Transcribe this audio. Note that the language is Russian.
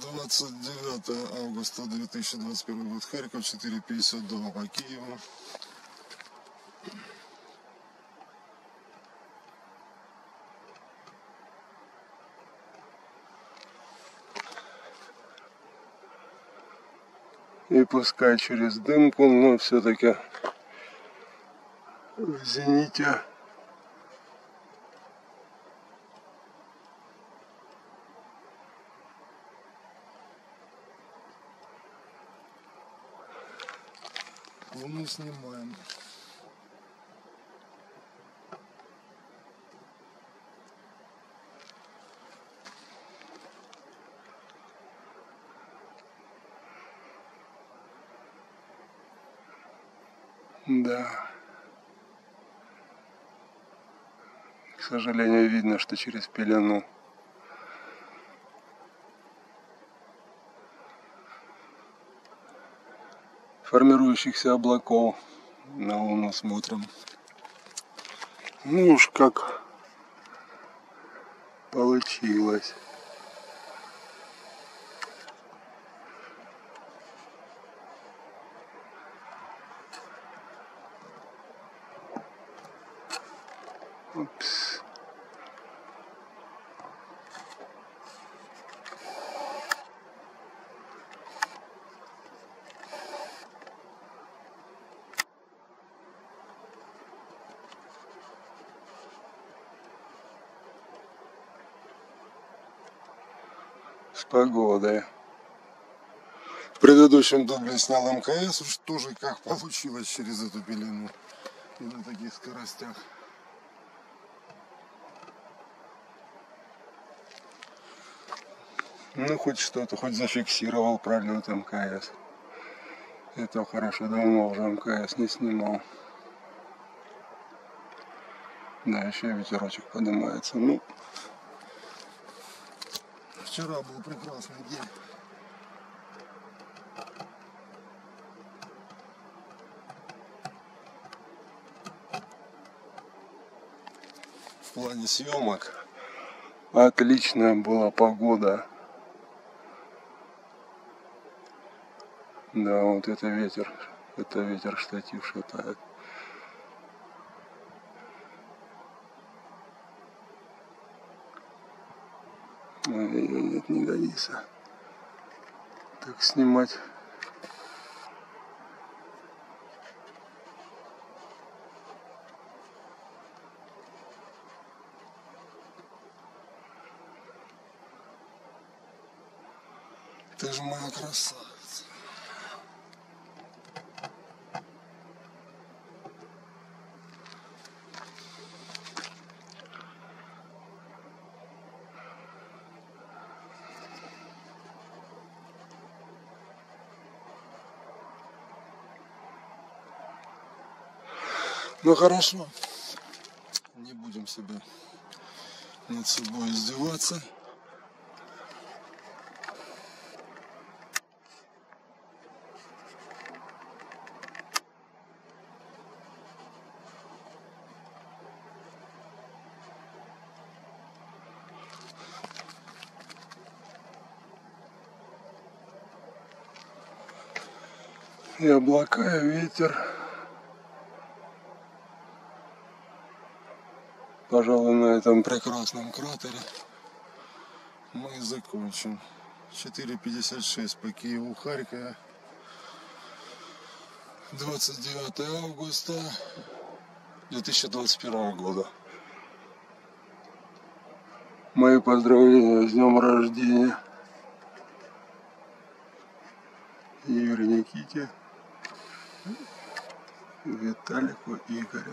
29 августа 2021 год, Харьков, 4.52 по Киеву. И пускай через дымку, но все-таки в зените Луну снимаем. Да. К сожалению, видно, что через пелену. Формирующихся облаков на Луну смотрим. Ну уж как получилось. Упс. С погодой. В предыдущем дубле снял МКС, уж тоже как получилось через эту пелену и на таких скоростях. Ну, хоть что-то, хоть зафиксировал пролет МКС. Это хорошо, давно уже МКС не снимал. Да, еще ветерочек поднимается. Ну, вчера был прекрасный день. В плане съемок отличная была погода. Да, вот это ветер, это ветер штатив шатает. Нет, не годится. Так снимать. Ты же моя красавица. Ну хорошо, не будем себя над собой издеваться. И облака, и ветер. Пожалуй, на этом прекрасном кратере мы и закончим. 4.56 по Киеву, Харькове. 29 августа 2021 года. Мои поздравления с днем рождения. Юрию Никите, Виталику Игорю.